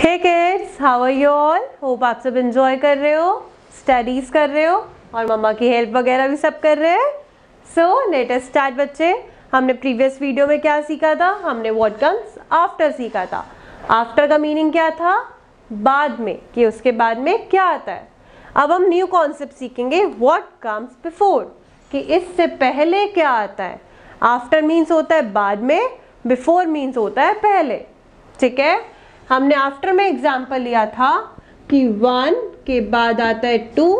Hey kids how are you all hope आप सब enjoy कर रहे हो स्टडीज़ कर रहे हो, और मम्मा की हेल्प वगैरह भी सब कर रहे हैं। सो लेटेस्ट स्टार्ट बच्चे, हमने प्रीवियस वीडियो में क्या सीखा था? हमने व्हाट कम्स आफ्टर सीखा था। आफ्टर का मीनिंग क्या था? बाद में, कि उसके बाद में क्या आता है। अब हम न्यू कॉन्सेप्ट सीखेंगे व्हाट कम्स बिफोर कि इससे पहले क्या आता है। आफ्टर मीन्स होता है बाद में बिफोर मीन्स होता है पहले। ठीक है? हमने आफ्टर में एग्ज़ाम्पल लिया था कि वन के बाद आता है टू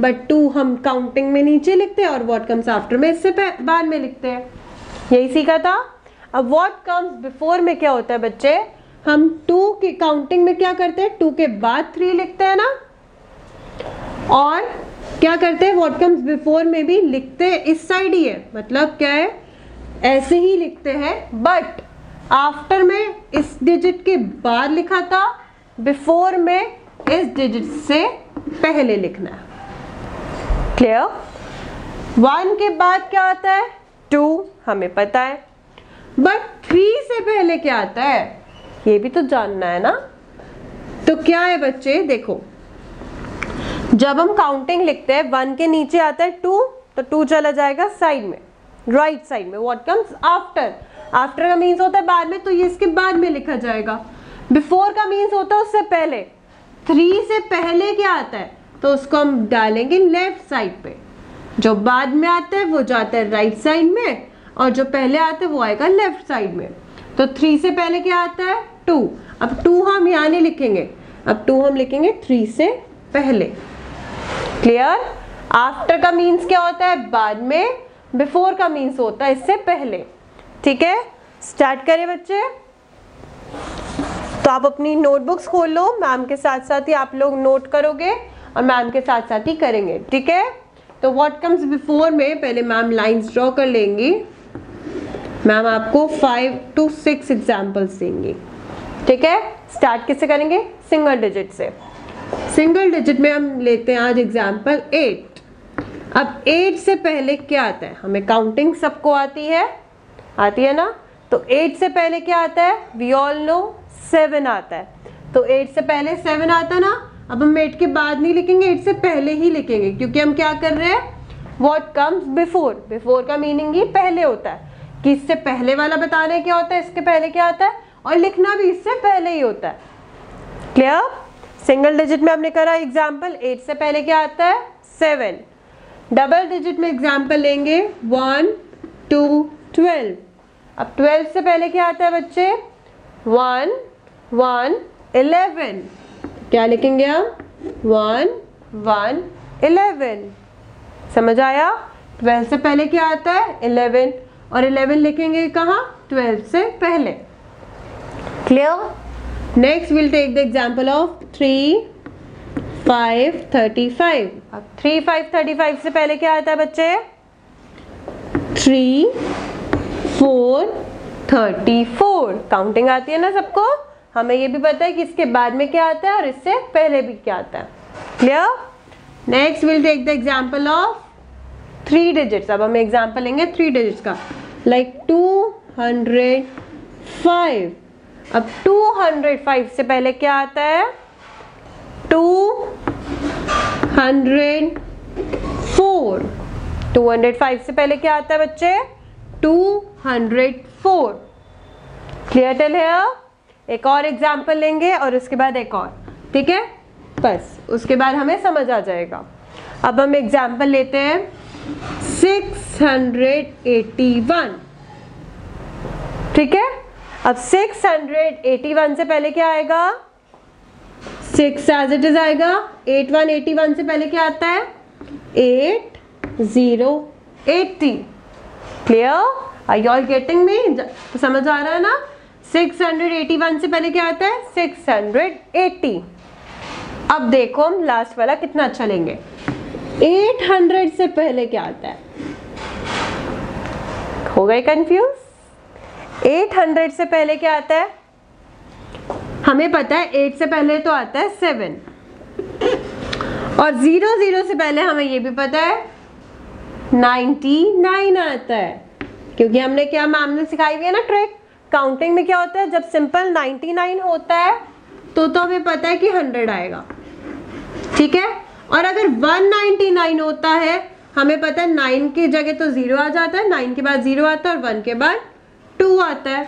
बट टू हम काउंटिंग में नीचे लिखते हैं और व्हाट कम्स आफ्टर में इससे बाद में लिखते हैं। यही सीखा था। अब व्हाट कम्स बिफोर में क्या होता है बच्चे? हम टू की काउंटिंग में क्या करते हैं? टू के बाद थ्री लिखते हैं ना? और क्या करते हैं? व्हाट कम्स बिफोर में भी लिखते हैं। इस साइड ही है। मतलब क्या है? ऐसे ही लिखते हैं। बट आफ्टर में इस डिजिट के बाद लिखा था बिफोर में इस डिजिट से पहले लिखना है। क्लियर वन के बाद क्या आता है? टू हमें पता है। बट थ्री से पहले क्या आता है? ये भी तो जानना है ना? तो क्या है बच्चे? देखो। जब हम काउंटिंग लिखते हैं वन के नीचे आता है टू तो टू चला जाएगा साइड में। राइट साइड में। व्हाट कम्स आफ्टर आफ्टर का मीन्स होता है बाद में तो ये इसके बाद में लिखा जाएगा। बिफोर का मीन्स होता है उससे पहले। थ्री से पहले क्या आता है? तो उसको हम डालेंगे लेफ़्ट साइड पे। जो बाद में आता है, वो जाता है राइट साइड में, और जो पहले आता है, वो आएगा लेफ़्ट साइड में। तो थ्री से पहले क्या आता है? टू अब टू हम यहाँ नहीं लिखेंगे। अब टू हम लिखेंगे थ्री से पहले। क्लियर आफ्टर का मीन्स क्या होता है? बाद में। बिफोर का मीन्स होता है इससे पहले। ठीक है? स्टार्ट करें बच्चे। तो आप अपनी नोटबुक्स खोल लो। मैम के साथ साथ ही आप लोग नोट करोगे और मैम के साथ साथ ही करेंगे। ठीक है? तो व्हाट कम्स बिफोर में पहले मैम लाइंस ड्रॉ कर लेंगी। मैम आपको फाइव टू सिक्स एग्जाम्पल्स देंगी। ठीक है? स्टार्ट किससे करेंगे? सिंगल डिजिट से। सिंगल डिजिट में हम लेते हैं आज एग्ज़ाम्पल एट अब एट से पहले क्या आता है? हमें काउंटिंग सबको आती है। आती है ना? तो एट से पहले क्या आता है? वी ऑल नो सेवन आता है। तो एट से पहले सेवन आता ना? अब हम एट के बाद नहीं लिखेंगे एट से पहले ही लिखेंगे, क्योंकि हम क्या कर रहे हैं? वॉट कम्स बिफोर बिफोर का मीनिंग ही पहले होता है। कि इससे पहले वाला बताना है क्या होता है? इसके पहले क्या आता है? और लिखना भी इससे पहले ही होता है। क्लियर सिंगल डिजिट में हमने करा एग्ज़ाम्पल एट से पहले क्या आता है? सेवन डबल डिजिट में एग्ज़ाम्पल लेंगे। One two twelve. अब ट्वेल्व से पहले क्या आता है बच्चे? One one, eleven. क्या लिखेंगे हम? One one, eleven. समझ आया? ट्वेल्व से पहले क्या आता है? इलेवन। और इलेवन लिखेंगे कहाँ? ट्वेल्व से पहले। Clear next will take the example of three five thirty five अब थ्री फाइव थर्टी फाइव से पहले क्या आता है बच्चे? Three four thirty four. Counting आती है ना सबको? हमें ये भी पता है कि इसके बाद में क्या आता है और इससे पहले भी क्या आता है। Clear next will take the example of three digits अब हम एग्ज़ाम्पल लेंगे थ्री डिजिट्स का। लाइक टू हंड्रेड फाइव अब टू हंड्रेड फाइव से पहले क्या आता है? Two hundred four two hundred five से पहले क्या आता है बच्चे? टू हंड्रेड फोर क्लियर टेल है एक और एग्ज़ाम्पल लेंगे और उसके बाद एक और। ठीक है? बस, उसके बाद हमें समझ आ जाएगा। अब हम एग्ज़ाम्पल लेते हैं। 681 ठीक है? अब 681 से पहले क्या आएगा? सिक्स एज इट इज़ आएगा। 8181 से पहले क्या आता है? 8080 clear I all getting me समझ आ रहा है ना? 681 से पहले क्या आता है? 680 अब देखो हम लास्ट वाला कितना अच्छा लेंगे. 800 से पहले क्या आता है? हो गए कंफ्यूज 800 से पहले क्या आता है? हमें पता है 8 से पहले तो आता है 7 और ज़ीरो ज़ीरो से पहले हमें ये भी पता है 99 आता है। क्योंकि हमने क्या मैम ने सिखाई हुई है ना ट्रिक? काउंटिंग में क्या होता है? जब सिंपल 99 होता है तो तो हमें पता है कि 100 आएगा। ठीक है? और अगर 199 होता है, हमें पता है नाइन की जगह तो ज़ीरो आ जाता है, नाइन के बाद ज़ीरो आता है और वन के बाद टू आता है।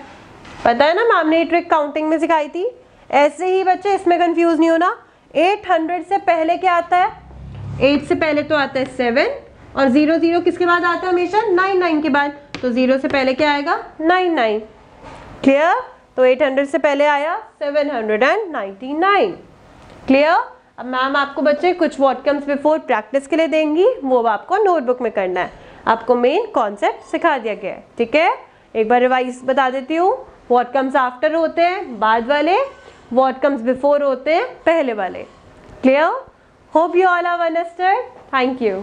पता है ना मैम ने ट्रिक काउंटिंग में सिखाई थी? ऐसे ही बच्चे, इसमें कंफ्यूज नहीं होना। 800 से पहले क्या आता है? 8 से पहले तो आता है 7 और ज़ीरो ज़ीरो किसके बाद आता है हमेशा? 99 के बाद। तो ज़ीरो से पहले क्या आएगा? 99 क्लियर तो 800 से पहले आया 799 क्लियर अब मैम आपको बच्चे कुछ वॉट कम्स बिफोर प्रैक्टिस के लिए देंगी, वो अब आपको नोटबुक में करना है। आपको मेन कॉन्सेप्ट सिखा दिया गया है, ठीक है? एक बार रिवाइज बता देती हूँ। वॉट कम्स आफ्टर होते हैं, बाद वाले। वॉट कम्स बिफोर होते हैं, पहले वाले। Clear hope you all have understand thank you